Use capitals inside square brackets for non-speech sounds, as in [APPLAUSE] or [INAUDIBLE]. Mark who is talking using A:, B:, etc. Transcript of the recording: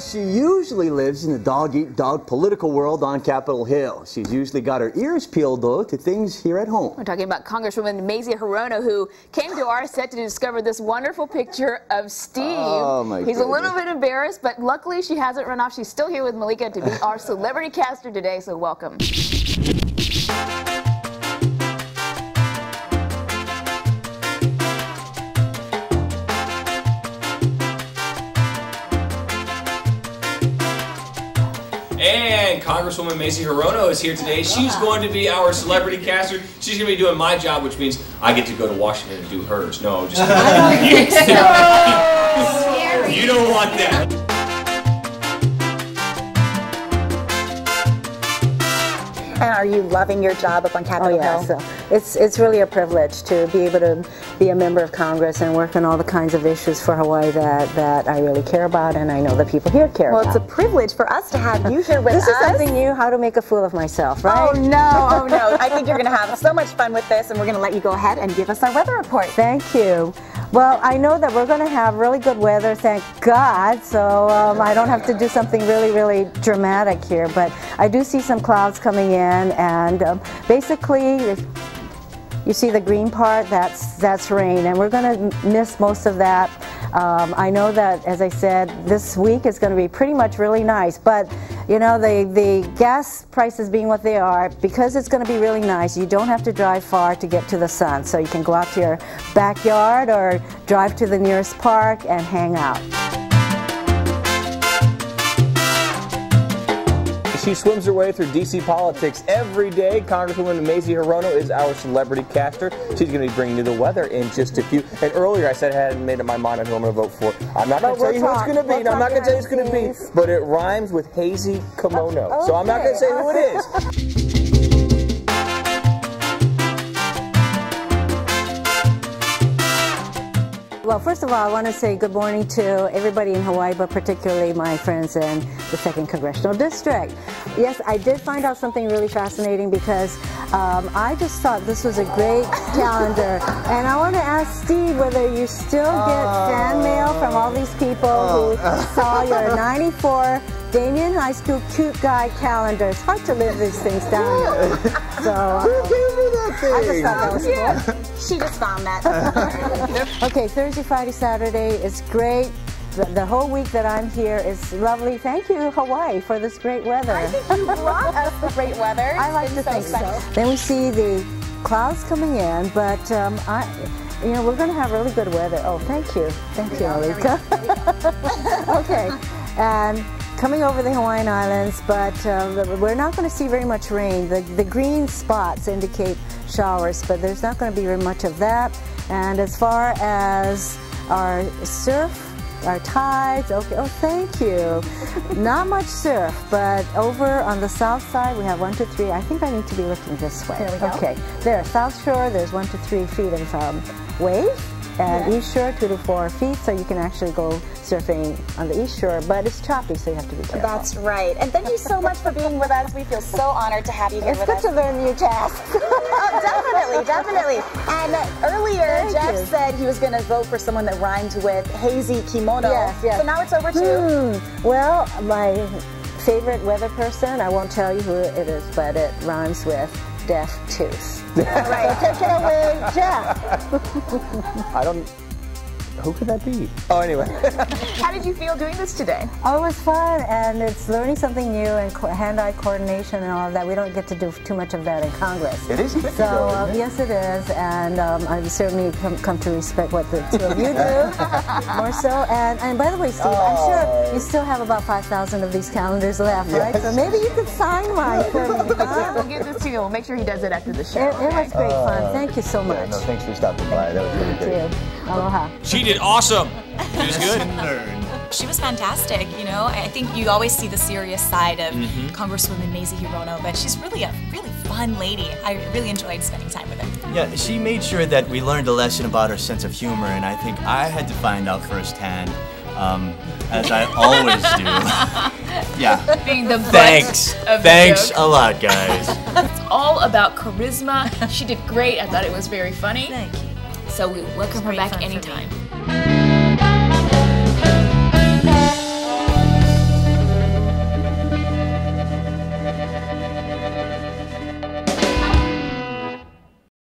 A: She usually lives in the dog-eat-dog political world on Capitol Hill. She's usually got her ears peeled, though, to things here at home.
B: We're talking about Congresswoman Mazie Hirono, who came to our set to discover this wonderful picture of Steve.
A: Oh, my
B: He's
A: goodness.
B: a little bit embarrassed, but luckily she hasn't run off. She's still here with Malika to be our celebrity caster today, so welcome.
C: And Congresswoman Mazie Hirono is here today. She's going to be our celebrity caster. She's going to be doing my job, which means I get to go to Washington and do hers. No, just kidding. [LAUGHS] [LAUGHS] you don't want that.
D: And are you loving your job up on
E: Oh
D: Capitol
E: yeah,
D: Hill?
E: so it's it's really a privilege to be able to be a member of Congress and work on all the kinds of issues for Hawaii that, that I really care about and I know the people here care about.
D: Well, it's a privilege for us to have you here with
E: this
D: us.
E: is something new, how to make a fool of myself, right?
D: Oh no, oh no. I think you're going to have so much fun with this and we're going to let you go ahead and give us our weather report.
E: Thank you. Well, I know that we're going to have really good weather, thank God, so um, I don't have to do something really, really dramatic here, but I do see some clouds coming in, and um, basically, if you see the green part, that's, that's rain, and we're going to miss most of that. Um, I know that, as I said, this week is going to be pretty much really nice, but you know, the, the gas prices being what they are, because it's going to be really nice, you don't have to drive far to get to the sun. So you can go out to your backyard or drive to the nearest park and hang out.
A: She swims her way through DC politics every day. Congresswoman Mazie Hirono is our celebrity caster. She's going to be bringing you the weather in just a few. And earlier I said I hadn't made up my mind on who I'm going to vote for. I'm not going to tell you who it's going to be.
E: We'll
A: I'm not going to tell you who it's going to be. But it rhymes with hazy kimono. So I'm not going to say who it is. [LAUGHS]
E: Well, first of all, I want to say good morning to everybody in Hawaii, but particularly my friends in the 2nd Congressional District. Yes, I did find out something really fascinating because um, I just thought this was a great calendar. And I want to ask Steve whether you still get fan mail from all these people who saw your 94 Damien High School Cute Guy calendar. It's hard to live these things down. here. So uh,
A: Who gave me that thing?
E: I just thought that was cool.
D: She just found that. [LAUGHS]
E: Okay, Thursday, Friday, Saturday is great. The, the whole week that I'm here is lovely. Thank you, Hawaii, for this great weather.
D: I think you brought us the great weather.
E: I like to
D: been
E: think
D: special.
E: so. Then we see the clouds coming in, but um, I, you know, we're going to have really good weather. Oh, thank you, thank you, Alika. [LAUGHS] okay, and coming over the Hawaiian Islands, but uh, we're not going to see very much rain. The, the green spots indicate showers, but there's not going to be very much of that. And as far as our surf, our tides, okay, oh, thank you. [LAUGHS] Not much surf, but over on the south side, we have one to three. I think I need to be looking this way.
D: There we go.
E: Okay, there, South Shore, there's one to three feet of um, wave, and East Shore, two to four feet, so you can actually go surfing on the East Shore, but it's choppy, so you have to be careful.
D: That's right. And thank you so much for being with us. We feel so honored to have you here
E: it's good
D: us.
E: to learn new tasks. [LAUGHS]
D: Oh, definitely, definitely. And earlier,
E: Thank
D: Jeff
E: you.
D: said he was going to vote for someone that rhymed with hazy kimono.
E: Yes, yes.
D: So now it's over to.
E: Hmm. Well, my favorite weather person, I won't tell you who it is, but it rhymes with deaf tooth. [LAUGHS]
D: All right.
E: So take it away, Jeff.
A: I don't. Who could that be? Oh, anyway. [LAUGHS]
B: How did you feel doing this today?
E: Oh, it was fun, and it's learning something new and co- hand-eye coordination and all of that. We don't get to do too much of that in Congress.
A: it is tricky,
E: So
A: though,
E: uh,
A: isn't it?
E: yes, it is, and um, I've certainly come, come to respect what the two of you do [LAUGHS] more so. And and by the way, Steve, I'm sure you still have about five thousand of these calendars left, right? So maybe you could sign mine for me. [LAUGHS] huh?
B: We'll give this to you. We'll make sure he does it after the
E: It,
B: show.
E: it was great fun. Thank you so
A: Yeah,
E: much.
A: no, thanks for stopping by. That was really
E: Thank
A: great.
E: You. Aloha.
C: She did awesome. She was good.
F: She was fantastic, you know. I I think you always see the serious side of Congresswoman Mazie Hirono, but she's really a really fun lady. I really enjoyed spending time with her.
G: Yeah, she made sure that we learned a lesson about her sense of humor, and I think I had to find out firsthand, um, as I [LAUGHS] always do. [LAUGHS] yeah.
H: being the butt
G: Thanks.
H: of
G: Thanks
H: joke.
G: a lot, guys. [LAUGHS]
H: It's all about charisma. She did great. I thought it was very funny.
F: Thank you.
H: So we welcome her back
F: fun for me.
H: anytime.